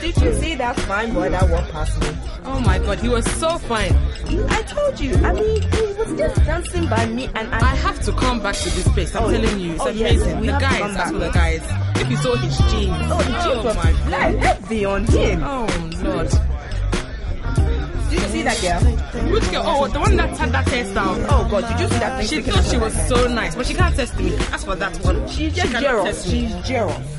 Did you see that fine boy that walked past me? Oh my god, he was so fine. I told you. I mean, he was just dancing by me, and I. I have to come back to this place. I'm Oh, telling you, it's oh, amazing. we the guys, that's for the guys. If you saw his jeans. oh, the jeans oh was my god. like heavy on him. Oh lord. Did you see that girl? Which girl? Oh, the one that had that hairstyle. Oh God, did you see that thing? She thought she was so nice, but she can't test me. As for that one, She's she jealous. test me. She's jealous.